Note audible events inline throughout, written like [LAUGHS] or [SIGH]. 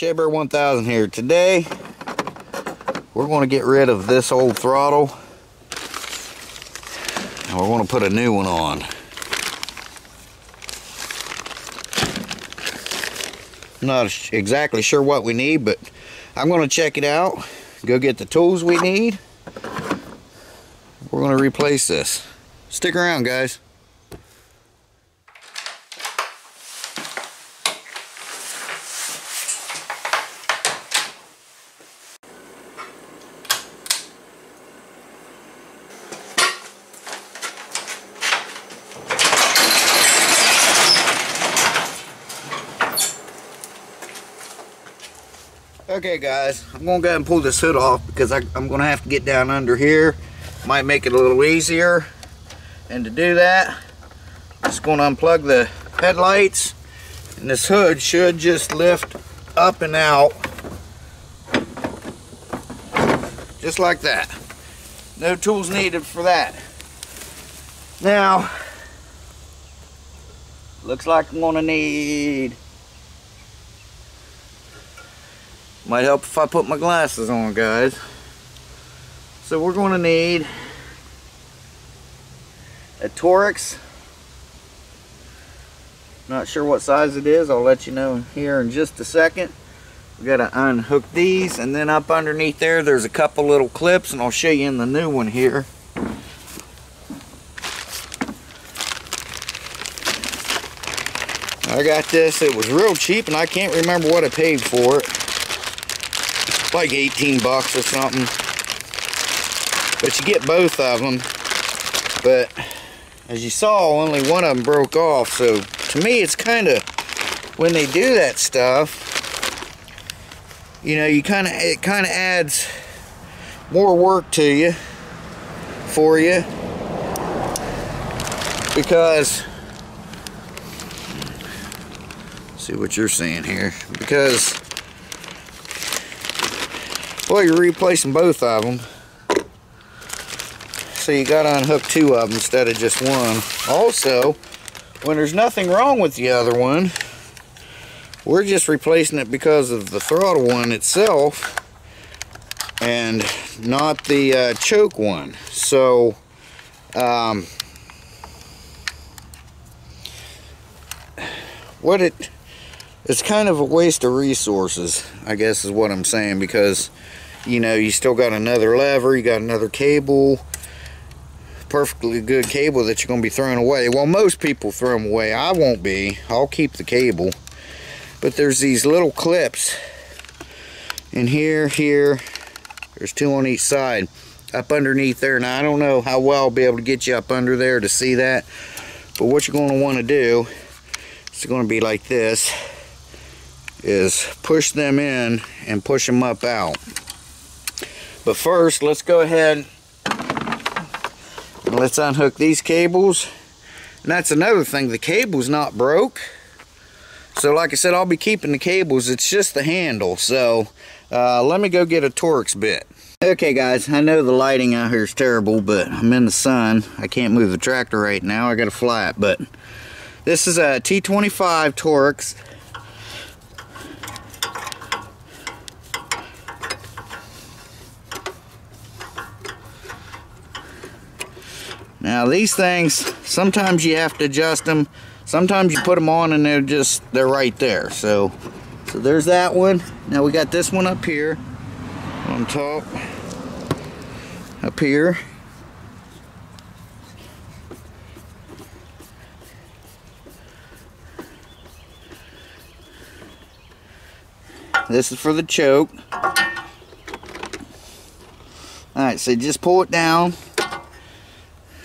Shabear 1000 here. Today, we're going to get rid of this old throttle. And we're going to put a new one on. I'm not exactly sure what we need, but I'm going to check it out. Go get the tools we need. We're going to replace this. Stick around, guys. Okay guys, I'm gonna go ahead and pull this hood off because I, am gonna have to get down under here. Might make it a little easier. And to do that, I'm just gonna unplug the headlights and this hood should just lift up and out just like that. No tools needed for that. Now, looks like I'm gonna need Might help if I put my glasses on, guys. So we're going to need a Torx. Not sure what size it is. I'll let you know here in just a second. We got to unhook these and then up underneath there there's a couple little clips and I'll show you in the new one here. I got this. It was real cheap and I can't remember what I paid for it like 18 bucks or something. But you get both of them. But as you saw, only one of them broke off. So to me, it's kind of, when they do that stuff, you know, you kind of, it kind of adds more work to you, for you. Because, see what you're seeing here. Because well, you're replacing both of them. So you got to unhook two of them instead of just one. Also, when there's nothing wrong with the other one, we're just replacing it because of the throttle one itself and not the uh, choke one. So, um, what it it's kind of a waste of resources I guess is what I'm saying because you know you still got another lever you got another cable perfectly good cable that you're going to be throwing away. Well most people throw them away. I won't be. I'll keep the cable. But there's these little clips in here here. There's two on each side up underneath there. Now I don't know how well I'll be able to get you up under there to see that. But what you're going to want to do is going to be like this is push them in and push them up out. But first, let's go ahead and let's unhook these cables. And that's another thing, the cable's not broke. So like I said, I'll be keeping the cables. It's just the handle. So uh, let me go get a Torx bit. Okay guys, I know the lighting out here is terrible, but I'm in the sun. I can't move the tractor right now. I got to fly it, but this is a T25 Torx Now these things, sometimes you have to adjust them. Sometimes you put them on and they're just, they're right there. So, so there's that one. Now we got this one up here on top. Up here. This is for the choke. Alright, so just pull it down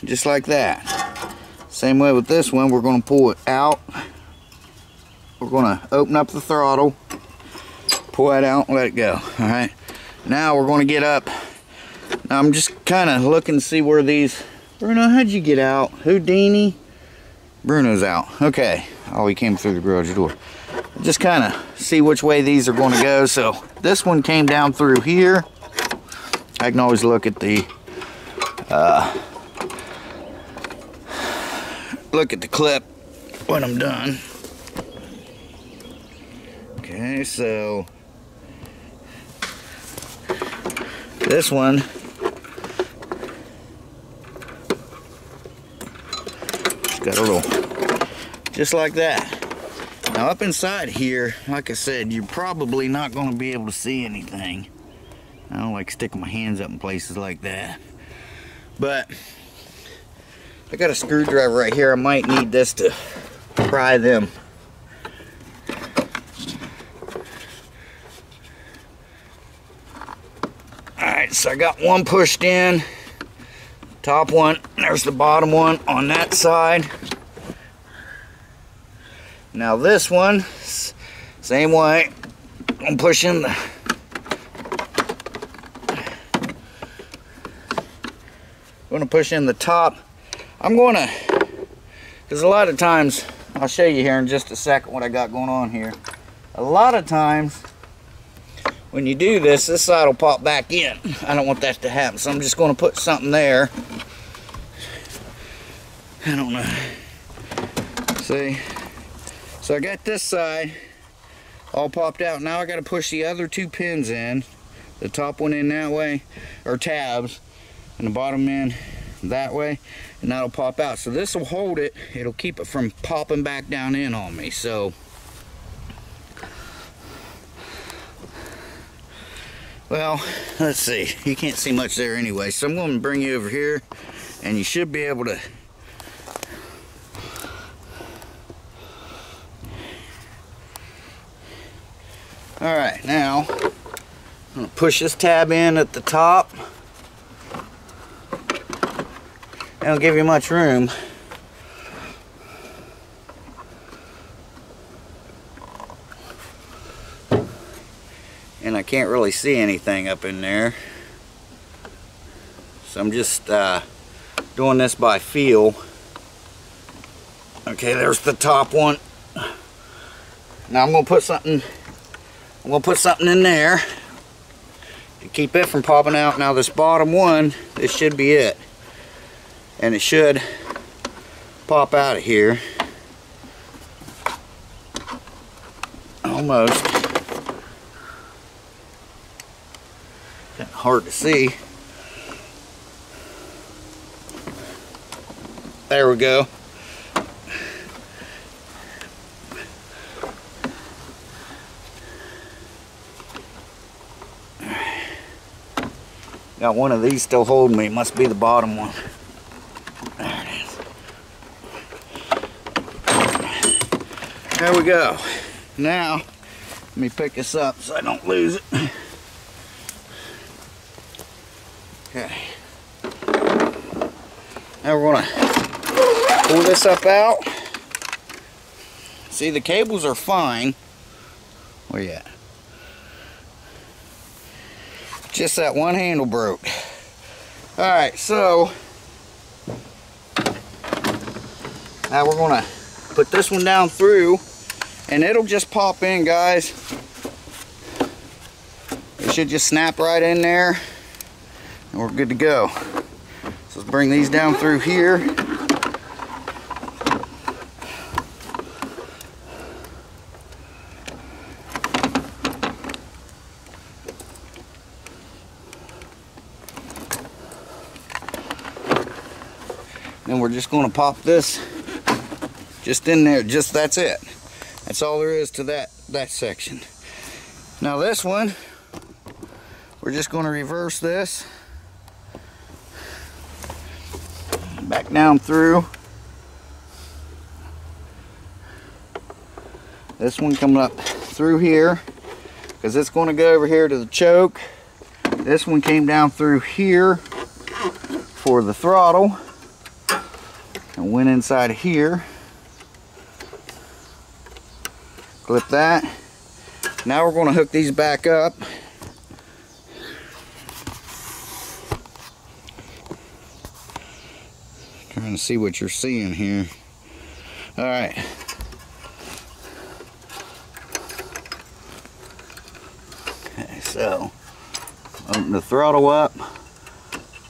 just like that. Same way with this one, we're going to pull it out. We're going to open up the throttle, pull that out let it go. All right. Now we're going to get up. Now I'm just kind of looking to see where these, Bruno, how'd you get out? Houdini? Bruno's out. Okay. Oh, he came through the garage door. Just kind of see which way these are going to go. So this one came down through here. I can always look at the uh, look at the clip when I'm done. Okay, so this one got a little just like that. Now up inside here, like I said, you're probably not going to be able to see anything. I don't like sticking my hands up in places like that. But I got a screwdriver right here. I might need this to pry them. Alright, so I got one pushed in. Top one, there's the bottom one on that side. Now this one, same way. I'm pushing the I'm going to push in the top. I'm going to, because a lot of times, I'll show you here in just a second what I got going on here. A lot of times, when you do this, this side will pop back in. I don't want that to happen, so I'm just going to put something there. I don't know. See? So I got this side all popped out. Now I got to push the other two pins in. The top one in that way, or tabs, and the bottom end that way and that'll pop out. So this will hold it. It'll keep it from popping back down in on me. So well let's see. You can't see much there anyway. So I'm going to bring you over here and you should be able to all right now I'm going to push this tab in at the top They don't give you much room. And I can't really see anything up in there. So I'm just uh, doing this by feel. Okay, there's the top one. Now I'm gonna put something, I'm gonna put something in there to keep it from popping out. Now this bottom one, this should be it and it should pop out of here almost. Kind of hard to see. There we go. Got one of these still holding me. Must be the bottom one There we go. Now, let me pick this up so I don't lose it. Okay. Now we're gonna pull this up out. See, the cables are fine. Where you at? Just that one handle broke. Alright, so now we're gonna put this one down through and it'll just pop in guys. It should just snap right in there. And we're good to go. So let's bring these down through here. Then we're just going to pop this just in there. Just that's it that's all there is to that that section. Now this one we're just going to reverse this. Back down through. This one coming up through here because it's going to go over here to the choke. This one came down through here for the throttle and went inside here clip that. Now we're going to hook these back up. Trying to see what you're seeing here. All right. Okay so open the throttle up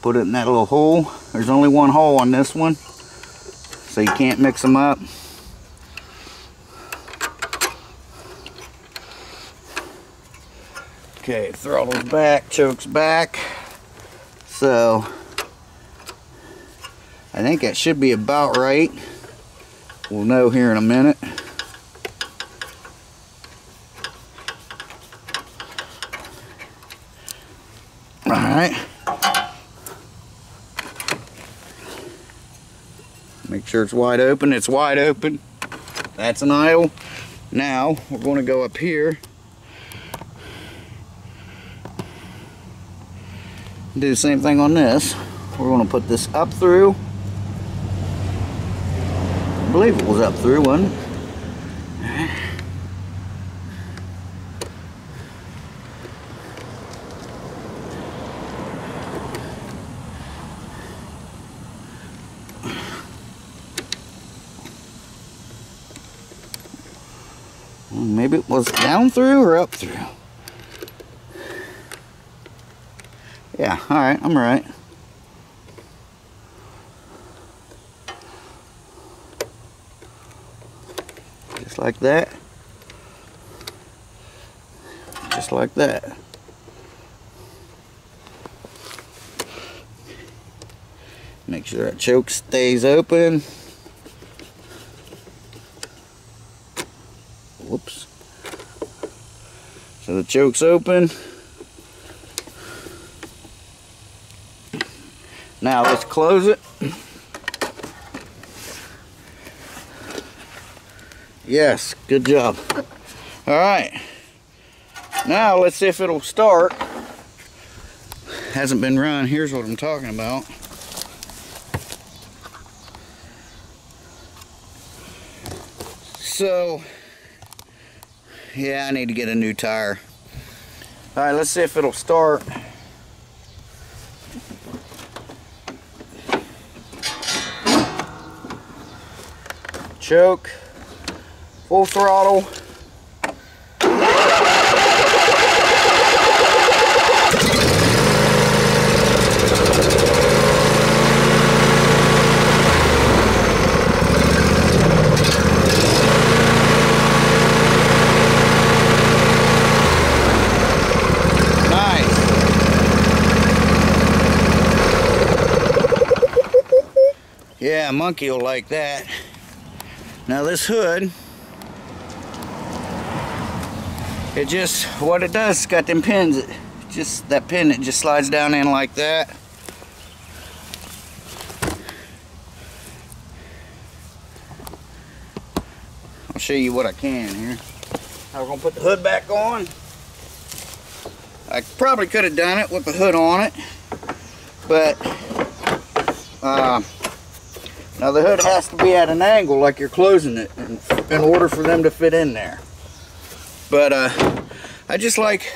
put it in that little hole. There's only one hole on this one so you can't mix them up Okay, throttle's back, choke's back. So, I think that should be about right. We'll know here in a minute. Alright. Make sure it's wide open. It's wide open. That's an aisle. Now, we're going to go up here. Do the same thing on this. We're going to put this up through. I believe it was up through, wasn't it? Maybe it was down through or up through. Yeah, alright, I'm all right. Just like that. Just like that. Make sure that choke stays open. Whoops. So the choke's open. Now let's close it. Yes, good job. All right. Now let's see if it'll start. Hasn't been run. Here's what I'm talking about. So, yeah, I need to get a new tire. All right, let's see if it'll start. Choke, full throttle. Yeah, monkey will like that. Now this hood, it just, what it does, it's got them pins, it just that pin it just slides down in like that. I'll show you what I can here. Now we're gonna put the hood back on. I probably could have done it with the hood on it, but uh, now the hood has to be at an angle like you're closing it in, in order for them to fit in there. But uh, I just like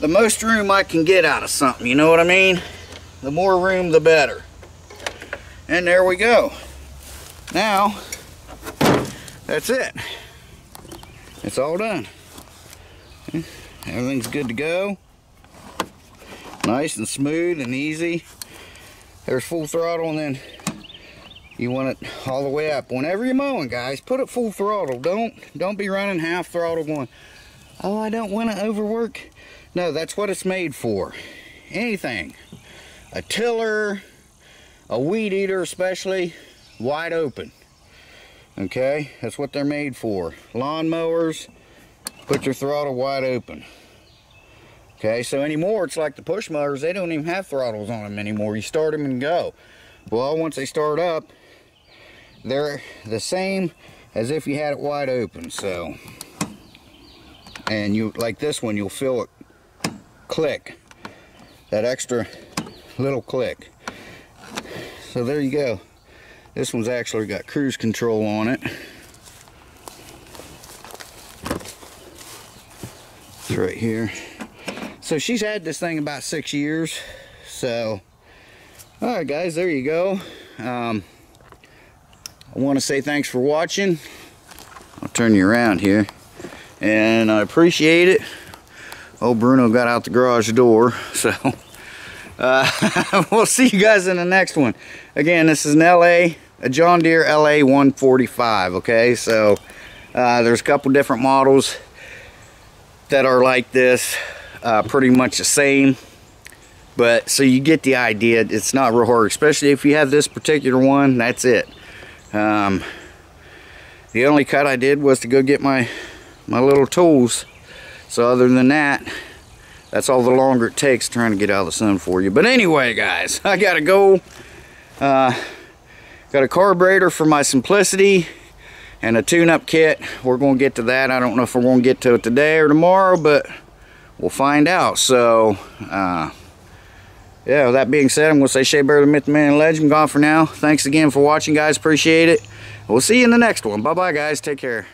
the most room I can get out of something, you know what I mean? The more room, the better. And there we go. Now, that's it. It's all done. Everything's good to go. Nice and smooth and easy. There's full throttle and then you want it all the way up. Whenever you're mowing guys put it full throttle. Don't don't be running half throttle going oh I don't want to overwork. No that's what it's made for. Anything. A tiller a weed eater especially wide open. Okay? That's what they're made for. Lawn mowers put your throttle wide open. Okay? So anymore it's like the push mowers they don't even have throttles on them anymore. You start them and go. Well once they start up they're the same as if you had it wide open so. And you like this one you'll feel it click that extra little click. So there you go. This one's actually got cruise control on it. It's right here. So she's had this thing about six years so. All right guys there you go. Um, I want to say thanks for watching. I'll turn you around here. And I appreciate it. Oh, Bruno got out the garage door. [LAUGHS] So, uh, [LAUGHS] we'll see you guys in the next one. Again, this is an LA, a John Deere LA 145, okay? So, uh, there's a couple different models that are like this. Uh, pretty much the same. but so you get the idea it's not real hard especially if you have this particular one that's it um, the only cut I did was to go get my my little tools. So other than that that's all the longer it takes trying to get out of the sun for you. But anyway guys [LAUGHS] I gotta go. Uh, got a carburetor for my simplicity and a tune-up kit. We're to get to that. I don't know if we're to get to it today or tomorrow but we'll find out. So uh, yeah with that being said I'm going to say Shabear the Myth Man and Legend gone for now. Thanks again for watching guys. Appreciate it. We'll see you in the next one. Bye bye guys. Take care